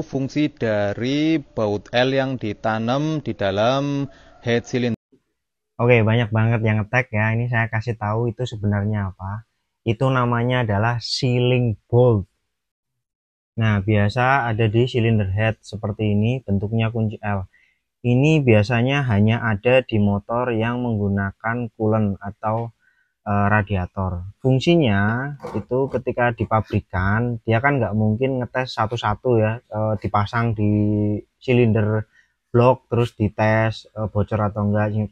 fungsi dari baut L yang ditanam di dalam head cylinder. Oke, banyak banget yang ngetek ya. Ini saya kasih tahu itu sebenarnya apa. Itu namanya adalah sealing bolt. Nah, biasa ada di cylinder head seperti ini, bentuknya kunci L. Ini biasanya hanya ada di motor yang menggunakan coolant atau uh, radiator. Fungsinya itu ketika di pabrikan dia kan nggak mungkin ngetes satu-satu ya uh, dipasang di silinder blok terus dites uh, bocor atau enggak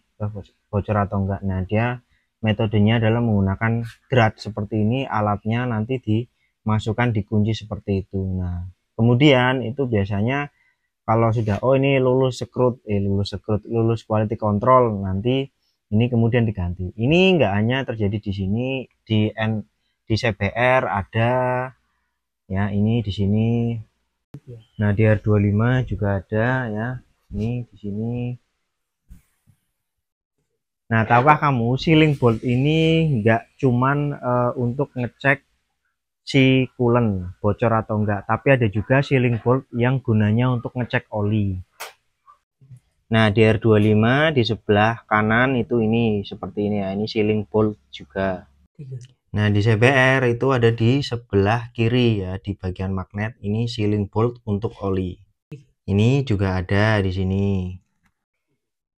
bocor atau enggak. Nah dia metodenya adalah menggunakan drat seperti ini alatnya nanti dimasukkan dikunci seperti itu. Nah kemudian itu biasanya kalau sudah oh ini lulus sekrut eh lulus sekrut lulus quality control nanti ini kemudian diganti. Ini enggak hanya terjadi di sini di N di CBR ada ya ini di sini. Nah di R25 juga ada ya ini di sini. Nah tahukah kamu sealing bolt ini enggak cuman uh, untuk ngecek si coolant bocor atau enggak tapi ada juga sealing bolt yang gunanya untuk ngecek oli Nah, di R25 di sebelah kanan itu ini seperti ini ya. Ini sealing bolt juga. Nah, di CBR itu ada di sebelah kiri ya, di bagian magnet ini sealing bolt untuk oli. Ini juga ada di sini.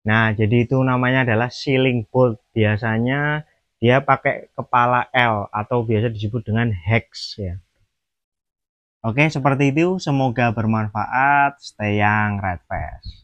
Nah, jadi itu namanya adalah sealing bolt. Biasanya dia pakai kepala L atau biasa disebut dengan hex ya. Oke, seperti itu. Semoga bermanfaat. Stay young, red fast.